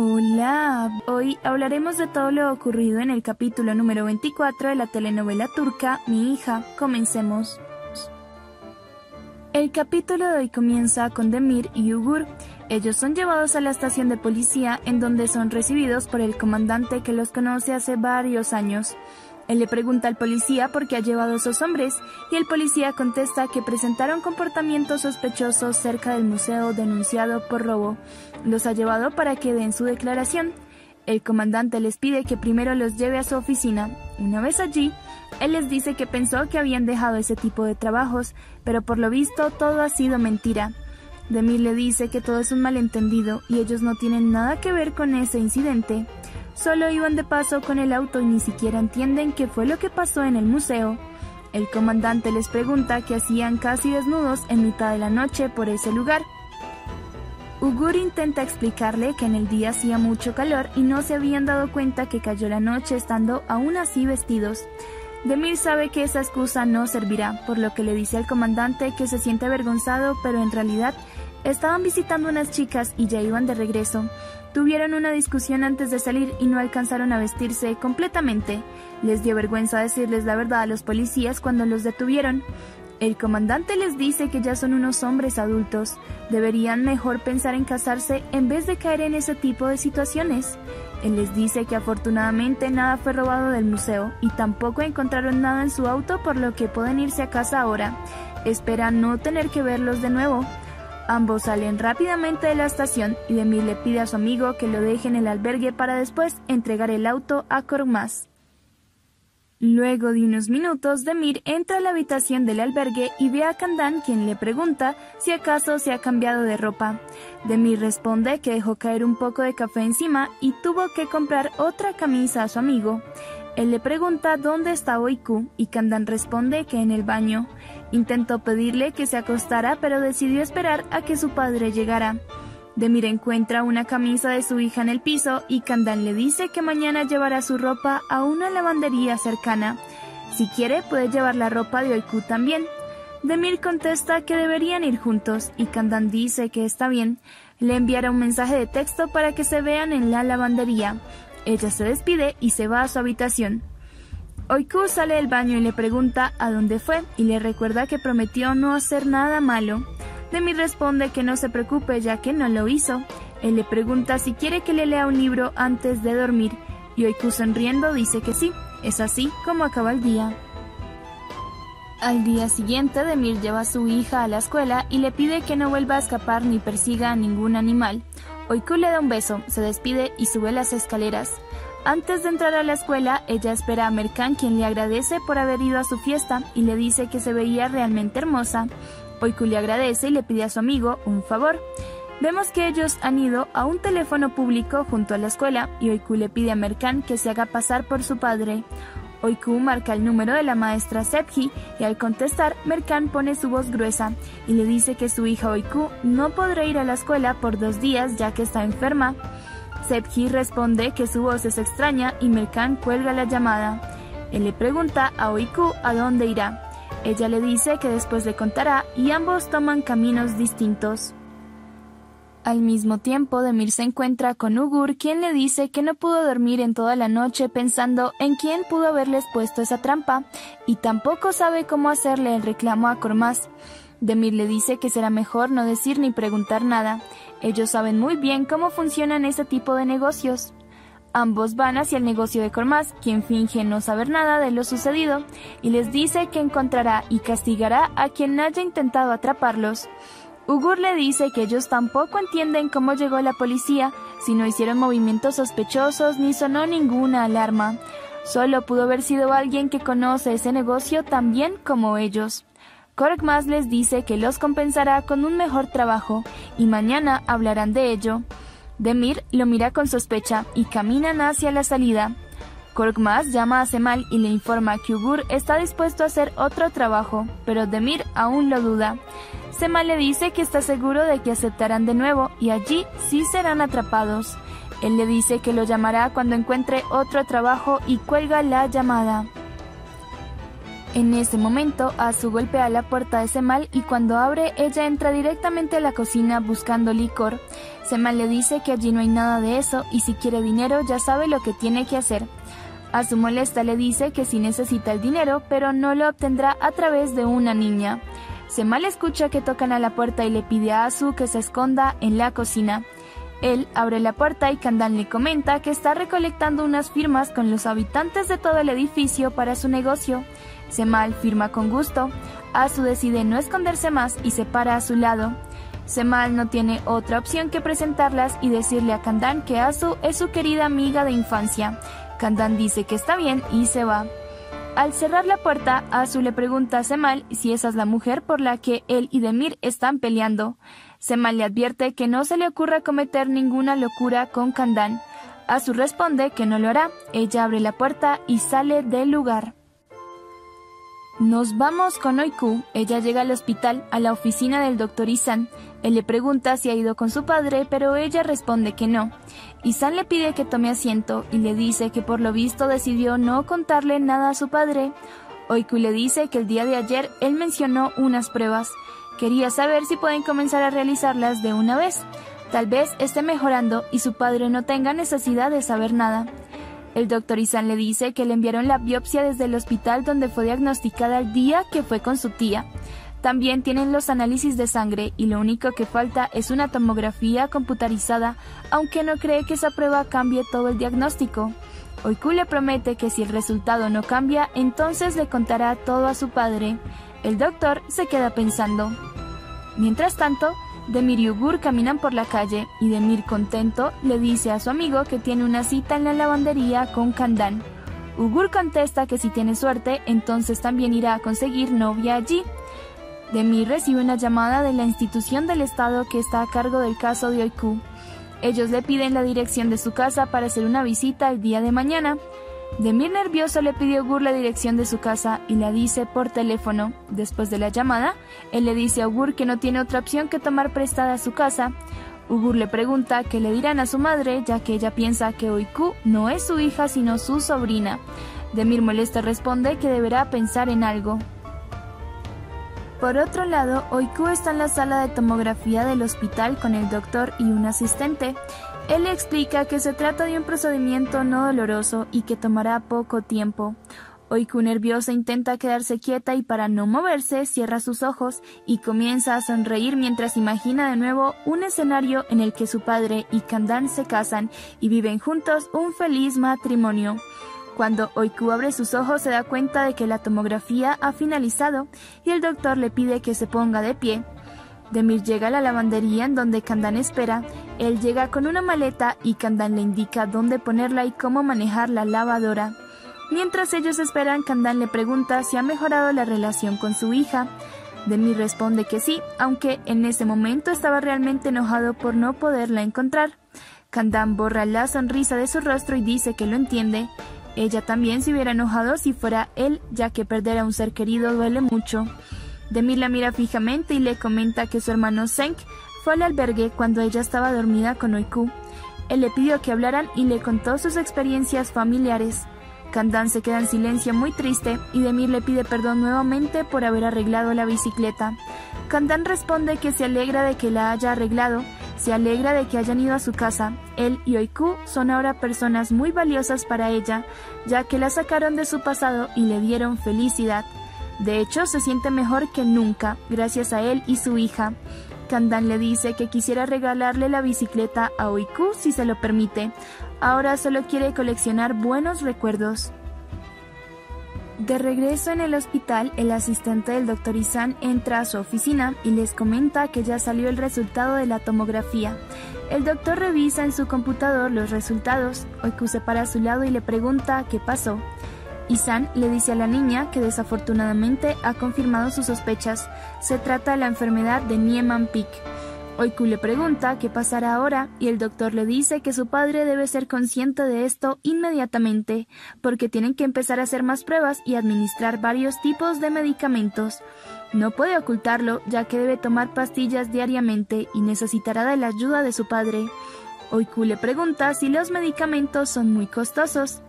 Hola, hoy hablaremos de todo lo ocurrido en el capítulo número 24 de la telenovela turca Mi hija. Comencemos. El capítulo de hoy comienza con Demir y Ugur. Ellos son llevados a la estación de policía en donde son recibidos por el comandante que los conoce hace varios años. Él le pregunta al policía por qué ha llevado esos hombres y el policía contesta que presentaron comportamientos sospechosos cerca del museo denunciado por robo. Los ha llevado para que den su declaración. El comandante les pide que primero los lleve a su oficina. Una vez allí, él les dice que pensó que habían dejado ese tipo de trabajos, pero por lo visto todo ha sido mentira. Demir le dice que todo es un malentendido y ellos no tienen nada que ver con ese incidente. Solo iban de paso con el auto y ni siquiera entienden qué fue lo que pasó en el museo. El comandante les pregunta qué hacían casi desnudos en mitad de la noche por ese lugar. Ugur intenta explicarle que en el día hacía mucho calor y no se habían dado cuenta que cayó la noche estando aún así vestidos. Demir sabe que esa excusa no servirá, por lo que le dice al comandante que se siente avergonzado, pero en realidad estaban visitando unas chicas y ya iban de regreso. Tuvieron una discusión antes de salir y no alcanzaron a vestirse completamente. Les dio vergüenza decirles la verdad a los policías cuando los detuvieron. El comandante les dice que ya son unos hombres adultos. Deberían mejor pensar en casarse en vez de caer en ese tipo de situaciones. Él les dice que afortunadamente nada fue robado del museo y tampoco encontraron nada en su auto por lo que pueden irse a casa ahora. Esperan no tener que verlos de nuevo. Ambos salen rápidamente de la estación y Demir le pide a su amigo que lo deje en el albergue para después entregar el auto a Korkmaz. Luego de unos minutos, Demir entra a la habitación del albergue y ve a Kandan quien le pregunta si acaso se ha cambiado de ropa. Demir responde que dejó caer un poco de café encima y tuvo que comprar otra camisa a su amigo. Él le pregunta dónde está Oiku y Kandan responde que en el baño. Intentó pedirle que se acostara, pero decidió esperar a que su padre llegara. Demir encuentra una camisa de su hija en el piso y Kandan le dice que mañana llevará su ropa a una lavandería cercana. Si quiere, puede llevar la ropa de Oiku también. Demir contesta que deberían ir juntos y Kandan dice que está bien. Le enviará un mensaje de texto para que se vean en la lavandería. Ella se despide y se va a su habitación. Oiku sale del baño y le pregunta a dónde fue y le recuerda que prometió no hacer nada malo. Demi responde que no se preocupe ya que no lo hizo. Él le pregunta si quiere que le lea un libro antes de dormir y Oiku sonriendo dice que sí. Es así como acaba el día. Al día siguiente, Demir lleva a su hija a la escuela y le pide que no vuelva a escapar ni persiga a ningún animal. Oiku le da un beso, se despide y sube las escaleras. Antes de entrar a la escuela, ella espera a Merkan quien le agradece por haber ido a su fiesta y le dice que se veía realmente hermosa. Oiku le agradece y le pide a su amigo un favor. Vemos que ellos han ido a un teléfono público junto a la escuela y Oiku le pide a Merkan que se haga pasar por su padre. Oiku marca el número de la maestra Sepji y al contestar, Merkan pone su voz gruesa y le dice que su hija Oiku no podrá ir a la escuela por dos días ya que está enferma. Sepji responde que su voz es extraña y Merkan cuelga la llamada. Él le pregunta a Oiku a dónde irá. Ella le dice que después le contará y ambos toman caminos distintos. Al mismo tiempo, Demir se encuentra con Ugur, quien le dice que no pudo dormir en toda la noche pensando en quién pudo haberles puesto esa trampa, y tampoco sabe cómo hacerle el reclamo a Kormaz. Demir le dice que será mejor no decir ni preguntar nada. Ellos saben muy bien cómo funcionan ese tipo de negocios. Ambos van hacia el negocio de Cormaz, quien finge no saber nada de lo sucedido, y les dice que encontrará y castigará a quien haya intentado atraparlos. Ugur le dice que ellos tampoco entienden cómo llegó la policía, si no hicieron movimientos sospechosos ni sonó ninguna alarma. Solo pudo haber sido alguien que conoce ese negocio tan bien como ellos. Korkmaz les dice que los compensará con un mejor trabajo y mañana hablarán de ello. Demir lo mira con sospecha y caminan hacia la salida. Korkmaz llama a Semal y le informa que Ugur está dispuesto a hacer otro trabajo, pero Demir aún lo duda. Semal le dice que está seguro de que aceptarán de nuevo y allí sí serán atrapados. Él le dice que lo llamará cuando encuentre otro trabajo y cuelga la llamada. En ese momento, Azu golpea la puerta de Semal y cuando abre, ella entra directamente a la cocina buscando licor. Semal le dice que allí no hay nada de eso y si quiere dinero ya sabe lo que tiene que hacer. A su molesta le dice que sí necesita el dinero, pero no lo obtendrá a través de una niña. Semal escucha que tocan a la puerta y le pide a Azu que se esconda en la cocina. Él abre la puerta y Kandan le comenta que está recolectando unas firmas con los habitantes de todo el edificio para su negocio. Semal firma con gusto. Azu decide no esconderse más y se para a su lado. Semal no tiene otra opción que presentarlas y decirle a Kandan que Azu es su querida amiga de infancia. Kandan dice que está bien y se va. Al cerrar la puerta, Azu le pregunta a Semal si esa es la mujer por la que él y Demir están peleando. Semal le advierte que no se le ocurra cometer ninguna locura con Kandan. Azu responde que no lo hará. Ella abre la puerta y sale del lugar. Nos vamos con Oiku. Ella llega al hospital, a la oficina del doctor Isan. Él le pregunta si ha ido con su padre, pero ella responde que no. Isan le pide que tome asiento y le dice que por lo visto decidió no contarle nada a su padre. Oiku le dice que el día de ayer él mencionó unas pruebas. Quería saber si pueden comenzar a realizarlas de una vez. Tal vez esté mejorando y su padre no tenga necesidad de saber nada. El doctor Isan le dice que le enviaron la biopsia desde el hospital donde fue diagnosticada el día que fue con su tía. También tienen los análisis de sangre y lo único que falta es una tomografía computarizada, aunque no cree que esa prueba cambie todo el diagnóstico. Oiku le promete que si el resultado no cambia, entonces le contará todo a su padre. El doctor se queda pensando. Mientras tanto, Demir y Ugur caminan por la calle y Demir contento le dice a su amigo que tiene una cita en la lavandería con Kandan. Ugur contesta que si tiene suerte, entonces también irá a conseguir novia allí. Demir recibe una llamada de la institución del Estado que está a cargo del caso de Oiku. Ellos le piden la dirección de su casa para hacer una visita el día de mañana. Demir nervioso le pidió a Ugur la dirección de su casa y la dice por teléfono. Después de la llamada, él le dice a Ugur que no tiene otra opción que tomar prestada su casa. Ugur le pregunta qué le dirán a su madre, ya que ella piensa que Oiku no es su hija sino su sobrina. Demir molesto responde que deberá pensar en algo. Por otro lado, Oiku está en la sala de tomografía del hospital con el doctor y un asistente. Él le explica que se trata de un procedimiento no doloroso y que tomará poco tiempo. Oiku nerviosa intenta quedarse quieta y para no moverse cierra sus ojos y comienza a sonreír mientras imagina de nuevo un escenario en el que su padre y Kandan se casan y viven juntos un feliz matrimonio. Cuando Oiku abre sus ojos se da cuenta de que la tomografía ha finalizado y el doctor le pide que se ponga de pie. Demir llega a la lavandería en donde Kandan espera. Él llega con una maleta y Kandan le indica dónde ponerla y cómo manejar la lavadora. Mientras ellos esperan, Kandan le pregunta si ha mejorado la relación con su hija. Demir responde que sí, aunque en ese momento estaba realmente enojado por no poderla encontrar. Kandan borra la sonrisa de su rostro y dice que lo entiende. Ella también se hubiera enojado si fuera él, ya que perder a un ser querido duele mucho. Demir la mira fijamente y le comenta que su hermano Senk fue al albergue cuando ella estaba dormida con Oiku. Él le pidió que hablaran y le contó sus experiencias familiares. Kandan se queda en silencio muy triste y Demir le pide perdón nuevamente por haber arreglado la bicicleta. Kandan responde que se alegra de que la haya arreglado, se alegra de que hayan ido a su casa. Él y Oiku son ahora personas muy valiosas para ella, ya que la sacaron de su pasado y le dieron felicidad. De hecho, se siente mejor que nunca, gracias a él y su hija. Kandan le dice que quisiera regalarle la bicicleta a Oiku si se lo permite. Ahora solo quiere coleccionar buenos recuerdos. De regreso en el hospital, el asistente del Dr. Isan entra a su oficina y les comenta que ya salió el resultado de la tomografía. El doctor revisa en su computador los resultados. Oiku se para a su lado y le pregunta qué pasó. Isan le dice a la niña que desafortunadamente ha confirmado sus sospechas. Se trata de la enfermedad de Niemann-Pick. Oiku le pregunta qué pasará ahora y el doctor le dice que su padre debe ser consciente de esto inmediatamente, porque tienen que empezar a hacer más pruebas y administrar varios tipos de medicamentos. No puede ocultarlo ya que debe tomar pastillas diariamente y necesitará de la ayuda de su padre. Oiku le pregunta si los medicamentos son muy costosos.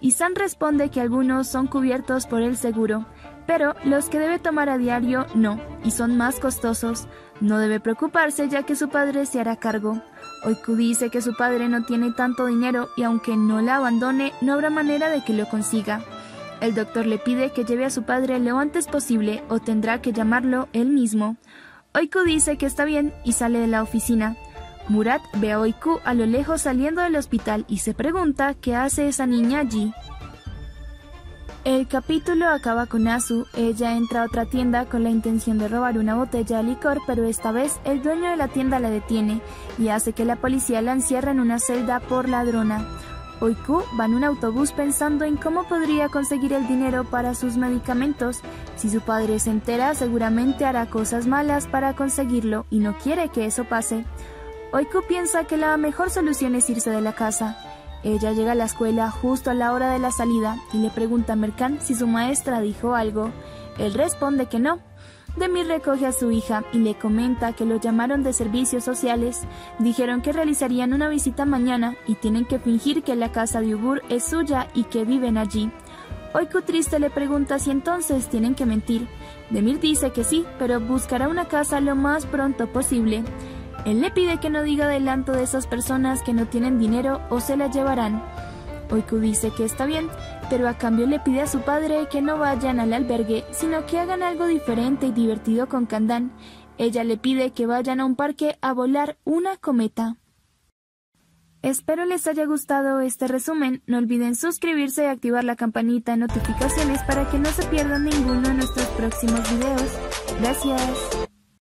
Isan responde que algunos son cubiertos por el seguro, pero los que debe tomar a diario no, y son más costosos. No debe preocuparse ya que su padre se hará cargo. Oiku dice que su padre no tiene tanto dinero y aunque no la abandone, no habrá manera de que lo consiga. El doctor le pide que lleve a su padre lo antes posible o tendrá que llamarlo él mismo. Oiku dice que está bien y sale de la oficina. Murat ve a Oiku a lo lejos saliendo del hospital y se pregunta qué hace esa niña allí. El capítulo acaba con Asu. Ella entra a otra tienda con la intención de robar una botella de licor, pero esta vez el dueño de la tienda la detiene y hace que la policía la encierre en una celda por ladrona. Oiku va en un autobús pensando en cómo podría conseguir el dinero para sus medicamentos. Si su padre se entera, seguramente hará cosas malas para conseguirlo y no quiere que eso pase. Oiku piensa que la mejor solución es irse de la casa. Ella llega a la escuela justo a la hora de la salida y le pregunta a Merkan si su maestra dijo algo. Él responde que no. Demir recoge a su hija y le comenta que lo llamaron de servicios sociales, dijeron que realizarían una visita mañana y tienen que fingir que la casa de Ugur es suya y que viven allí. Oiku triste le pregunta si entonces tienen que mentir. Demir dice que sí, pero buscará una casa lo más pronto posible. Él le pide que no diga adelanto de esas personas que no tienen dinero o se la llevarán. Oiku dice que está bien, pero a cambio le pide a su padre que no vayan al albergue, sino que hagan algo diferente y divertido con Kandan. Ella le pide que vayan a un parque a volar una cometa. Espero les haya gustado este resumen. No olviden suscribirse y activar la campanita de notificaciones para que no se pierdan ninguno de nuestros próximos videos. Gracias.